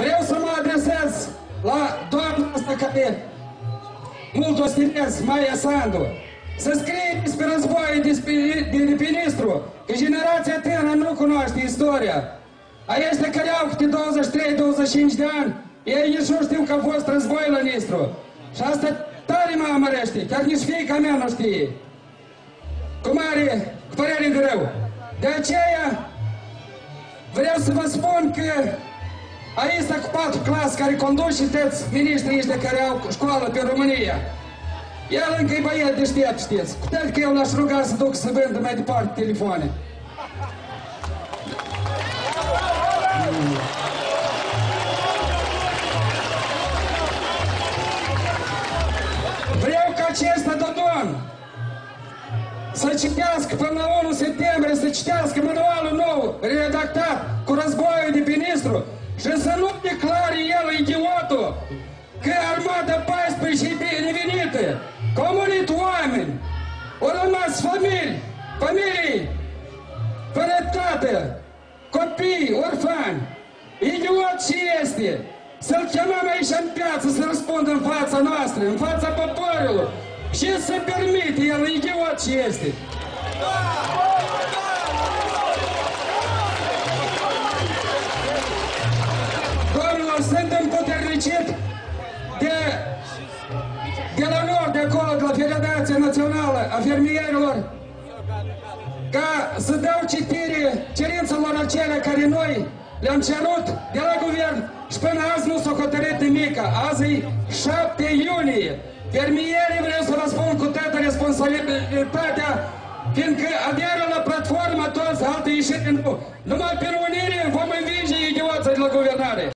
Vreau să mă adresez la doamna asta care mult o stimez, Maia Sandu. Să scrie despre război, despre, de ministru, că generația tânără nu cunoaște istoria. A ăștia care au câte 23-25 de ani, ei nici nu știu că a fost război la Nistru. Și asta tare mă amărește, chiar nici fiica mea nu știe. Cu mare, cu părere de rău. De aceea, vreau să vă spun că aici cu patru clas care conduce toți miniștrii ăștia care au școală pe România. El încă e băiat deștept, știți. Cu toate că eu l-aș ruga să duc să vândă mai departe telefoane. Vreau ca acest domn să citească până la 1 septembrie, să citească manualul nou, să nu declare el, idiotul, că armata 14 e nevenită, că au murit oameni, au rămas familii, familii, fără tată, copii, orfani, idiot și este. Să-l chemăm aici în piață să răspundă în fața noastră, în fața poporului. Și să permite el, idiot și este. Domnilor, sunt împuternicit de, de la nord, de acolo, de la Federația Națională a Fermierilor, ca să dau citire cerințelor acelea care noi le-am cerut de la guvern și până azi nu s-a hotărât nimic. Azi e 7 iunie. Fermierii vreau să vă spun cu toată responsabilitatea, fiindcă aderă la platforma toți, alte ieșite nu. Numai pe unire vom învinge idioții de la guvernare.